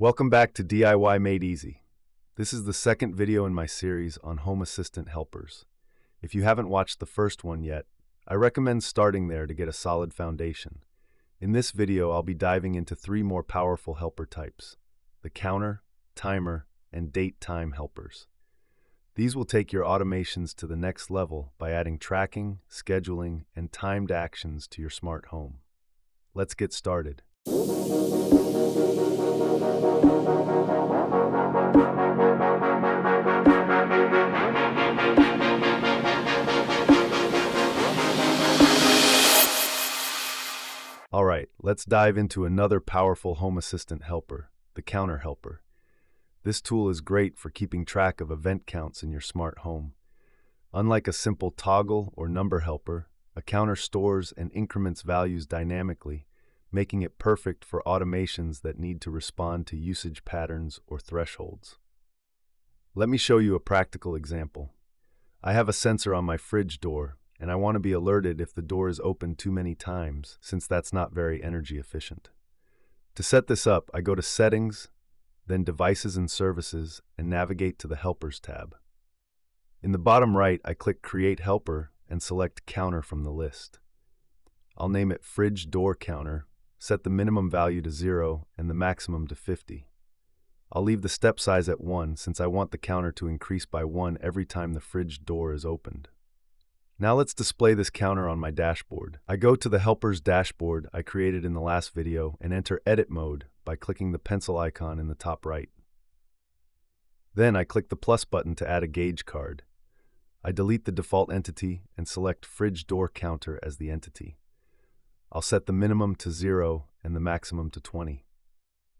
Welcome back to DIY Made Easy. This is the second video in my series on Home Assistant helpers. If you haven't watched the first one yet, I recommend starting there to get a solid foundation. In this video, I'll be diving into three more powerful helper types the counter, timer, and date time helpers. These will take your automations to the next level by adding tracking, scheduling, and timed actions to your smart home. Let's get started. All right, let's dive into another powerful Home Assistant helper, the Counter Helper. This tool is great for keeping track of event counts in your smart home. Unlike a simple toggle or number helper, a counter stores and increments values dynamically, making it perfect for automations that need to respond to usage patterns or thresholds. Let me show you a practical example. I have a sensor on my fridge door and I want to be alerted if the door is open too many times, since that's not very energy efficient. To set this up, I go to Settings, then Devices and Services, and navigate to the Helpers tab. In the bottom right, I click Create Helper and select Counter from the list. I'll name it Fridge Door Counter, set the minimum value to 0 and the maximum to 50. I'll leave the step size at 1 since I want the counter to increase by 1 every time the fridge door is opened. Now let's display this counter on my dashboard. I go to the helpers dashboard I created in the last video and enter edit mode by clicking the pencil icon in the top right. Then I click the plus button to add a gauge card. I delete the default entity and select fridge door counter as the entity. I'll set the minimum to 0 and the maximum to 20.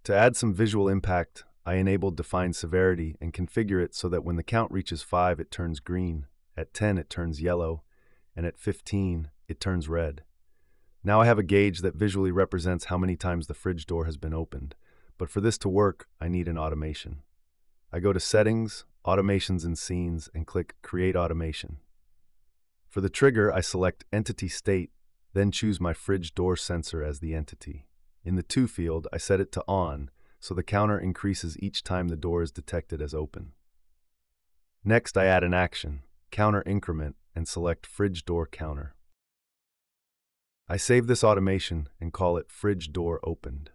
To add some visual impact, I enable define severity and configure it so that when the count reaches 5 it turns green, at 10 it turns yellow, and at 15, it turns red. Now I have a gauge that visually represents how many times the fridge door has been opened, but for this to work, I need an automation. I go to Settings, Automations and Scenes, and click Create Automation. For the trigger, I select Entity State, then choose my fridge door sensor as the entity. In the To field, I set it to On, so the counter increases each time the door is detected as open. Next, I add an action, Counter Increment, and select Fridge Door Counter. I save this automation and call it Fridge Door Opened.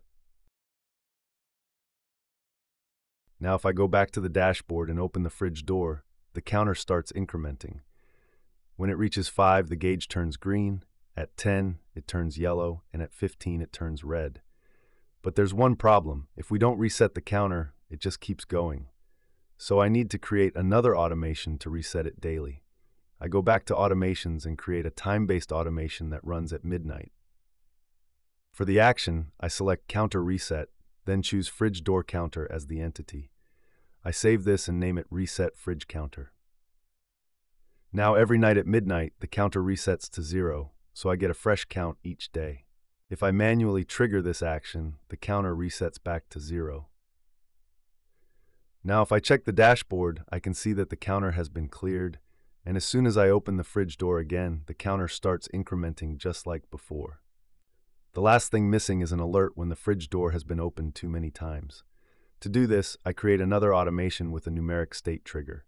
Now if I go back to the dashboard and open the fridge door, the counter starts incrementing. When it reaches 5, the gauge turns green, at 10, it turns yellow, and at 15, it turns red. But there's one problem. If we don't reset the counter, it just keeps going. So I need to create another automation to reset it daily. I go back to automations and create a time-based automation that runs at midnight. For the action, I select Counter Reset, then choose Fridge Door Counter as the entity. I save this and name it Reset Fridge Counter. Now every night at midnight, the counter resets to zero, so I get a fresh count each day. If I manually trigger this action, the counter resets back to zero. Now if I check the dashboard, I can see that the counter has been cleared and as soon as I open the fridge door again, the counter starts incrementing just like before. The last thing missing is an alert when the fridge door has been opened too many times. To do this, I create another automation with a numeric state trigger.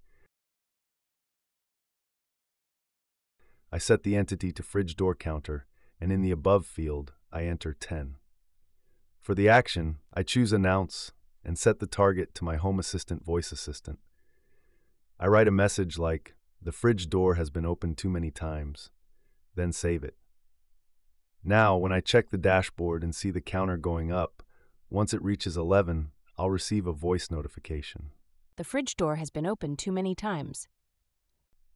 I set the entity to fridge door counter, and in the above field, I enter 10. For the action, I choose announce and set the target to my Home Assistant voice assistant. I write a message like, the fridge door has been opened too many times. Then save it. Now, when I check the dashboard and see the counter going up, once it reaches 11, I'll receive a voice notification. The fridge door has been opened too many times.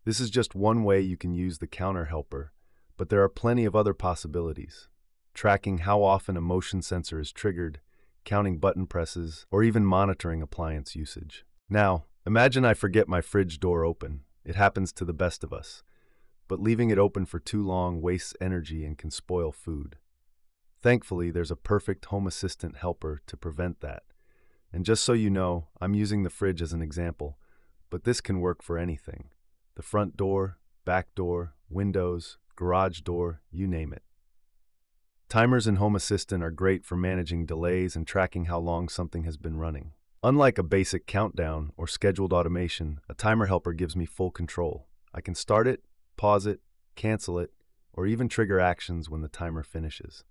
This is just one way you can use the counter helper, but there are plenty of other possibilities. Tracking how often a motion sensor is triggered, counting button presses, or even monitoring appliance usage. Now, imagine I forget my fridge door open. It happens to the best of us. But leaving it open for too long wastes energy and can spoil food. Thankfully, there's a perfect home assistant helper to prevent that. And just so you know, I'm using the fridge as an example, but this can work for anything. The front door, back door, windows, garage door, you name it. Timers in Home Assistant are great for managing delays and tracking how long something has been running. Unlike a basic countdown or scheduled automation, a timer helper gives me full control. I can start it, pause it, cancel it, or even trigger actions when the timer finishes.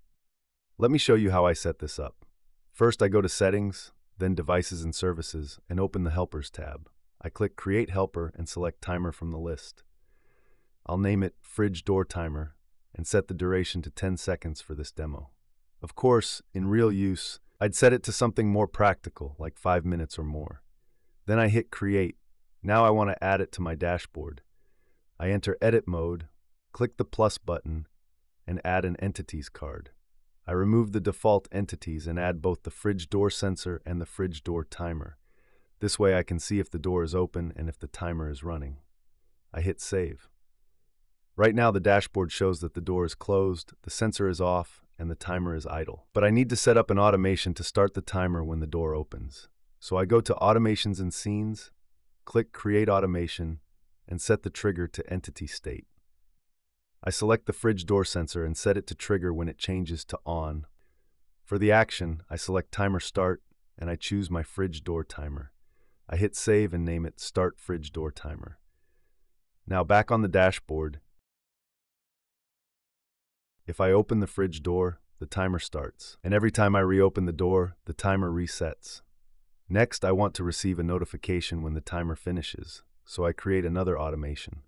Let me show you how I set this up. First, I go to Settings, then Devices and Services, and open the Helpers tab. I click Create Helper and select Timer from the list. I'll name it Fridge Door Timer and set the duration to 10 seconds for this demo. Of course, in real use, I'd set it to something more practical, like 5 minutes or more. Then I hit Create. Now I want to add it to my dashboard. I enter Edit Mode, click the plus button, and add an Entities card. I remove the default entities and add both the fridge door sensor and the fridge door timer. This way I can see if the door is open and if the timer is running. I hit Save. Right now the dashboard shows that the door is closed, the sensor is off, and the timer is idle. But I need to set up an automation to start the timer when the door opens. So I go to Automations and Scenes, click Create Automation, and set the trigger to Entity State. I select the fridge door sensor and set it to trigger when it changes to on. For the action, I select Timer Start and I choose my fridge door timer. I hit Save and name it Start Fridge Door Timer. Now back on the dashboard, if I open the fridge door, the timer starts, and every time I reopen the door, the timer resets. Next, I want to receive a notification when the timer finishes, so I create another automation.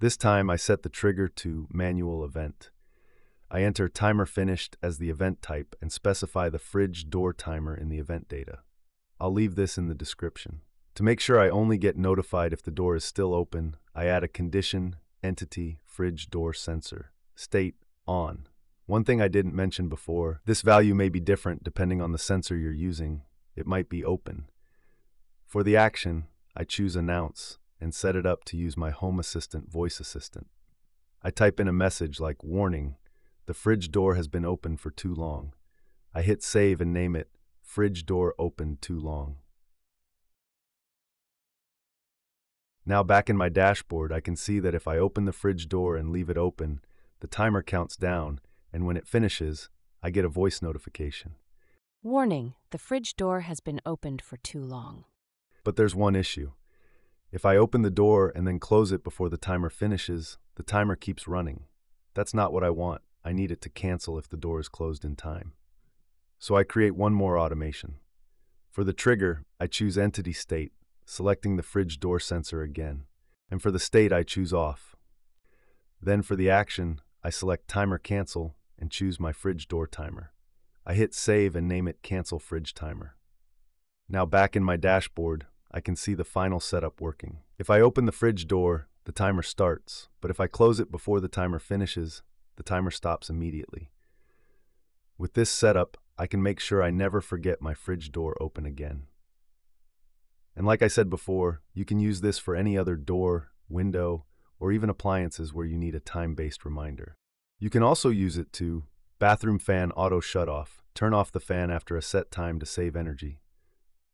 This time, I set the trigger to Manual Event. I enter Timer Finished as the event type and specify the fridge door timer in the event data. I'll leave this in the description. To make sure I only get notified if the door is still open, I add a condition, entity, fridge door sensor, state, on. One thing I didn't mention before, this value may be different depending on the sensor you're using. It might be open. For the action, I choose announce and set it up to use my Home Assistant voice assistant. I type in a message like warning, the fridge door has been open for too long. I hit save and name it fridge door open too long. Now back in my dashboard, I can see that if I open the fridge door and leave it open, the timer counts down, and when it finishes, I get a voice notification. Warning, the fridge door has been opened for too long. But there's one issue. If I open the door and then close it before the timer finishes, the timer keeps running. That's not what I want. I need it to cancel if the door is closed in time. So I create one more automation. For the trigger, I choose Entity State, selecting the fridge door sensor again. And for the state, I choose Off. Then for the action, I select Timer Cancel and choose my fridge door timer. I hit Save and name it Cancel Fridge Timer. Now back in my dashboard, I can see the final setup working. If I open the fridge door, the timer starts, but if I close it before the timer finishes, the timer stops immediately. With this setup, I can make sure I never forget my fridge door open again. And like I said before, you can use this for any other door, window, or even appliances where you need a time-based reminder. You can also use it to bathroom fan auto shut off, turn off the fan after a set time to save energy.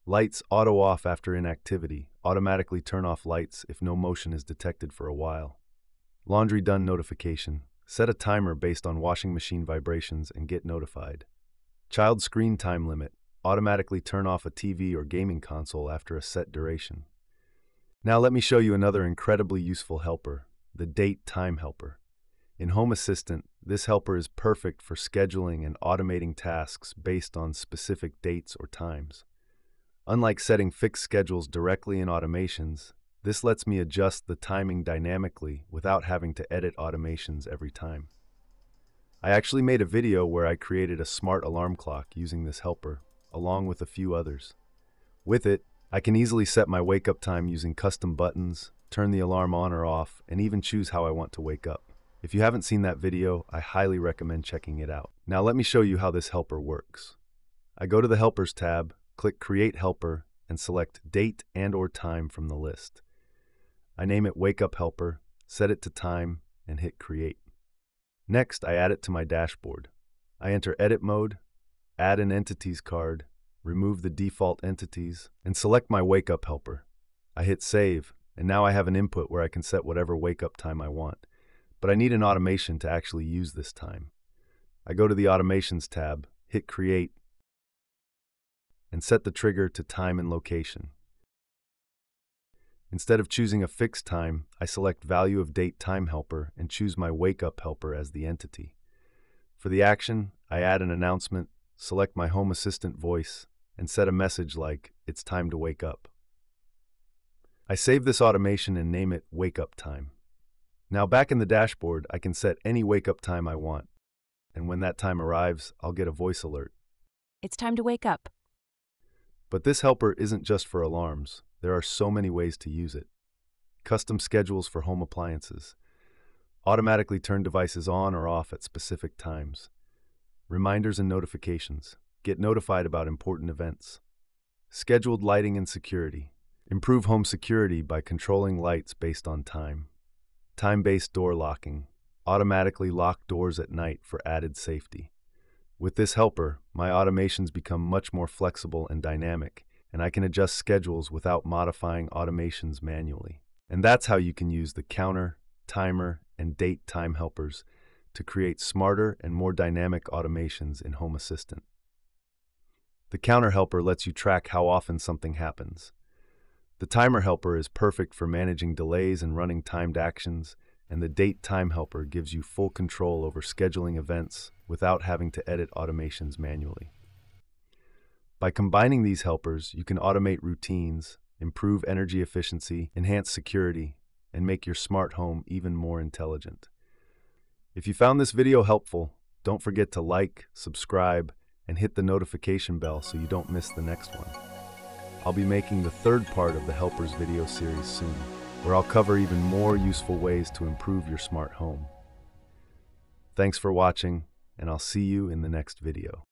Lights auto off after inactivity, automatically turn off lights if no motion is detected for a while. Laundry done notification, set a timer based on washing machine vibrations and get notified. Child screen time limit, automatically turn off a TV or gaming console after a set duration. Now let me show you another incredibly useful helper, the Date Time Helper. In Home Assistant, this helper is perfect for scheduling and automating tasks based on specific dates or times. Unlike setting fixed schedules directly in automations, this lets me adjust the timing dynamically without having to edit automations every time. I actually made a video where I created a smart alarm clock using this helper, along with a few others. With it, I can easily set my wake up time using custom buttons, turn the alarm on or off, and even choose how I want to wake up. If you haven't seen that video, I highly recommend checking it out. Now let me show you how this helper works. I go to the Helpers tab, click Create Helper, and select Date and or Time from the list. I name it Wake Up Helper, set it to time, and hit Create. Next, I add it to my dashboard. I enter Edit Mode, add an Entities card, remove the default entities, and select my wake up helper. I hit save, and now I have an input where I can set whatever wake up time I want. But I need an automation to actually use this time. I go to the Automations tab, hit Create, and set the trigger to time and location. Instead of choosing a fixed time, I select Value of Date Time Helper and choose my Wake Up Helper as the entity. For the action, I add an announcement, select my Home Assistant voice, and set a message like, It's time to wake up. I save this automation and name it Wake Up Time. Now back in the dashboard, I can set any wake up time I want. And when that time arrives, I'll get a voice alert. It's time to wake up. But this helper isn't just for alarms. There are so many ways to use it. Custom schedules for home appliances. Automatically turn devices on or off at specific times. Reminders and notifications. Get notified about important events. Scheduled lighting and security. Improve home security by controlling lights based on time. Time based door locking. Automatically lock doors at night for added safety. With this helper, my automations become much more flexible and dynamic, and I can adjust schedules without modifying automations manually. And that's how you can use the counter, timer, and date time helpers to create smarter and more dynamic automations in Home Assistant. The counter helper lets you track how often something happens. The timer helper is perfect for managing delays and running timed actions, and the date time helper gives you full control over scheduling events without having to edit automations manually. By combining these helpers, you can automate routines, improve energy efficiency, enhance security, and make your smart home even more intelligent. If you found this video helpful, don't forget to like, subscribe, and hit the notification bell so you don't miss the next one. I'll be making the third part of the Helpers video series soon, where I'll cover even more useful ways to improve your smart home. Thanks for watching, and I'll see you in the next video.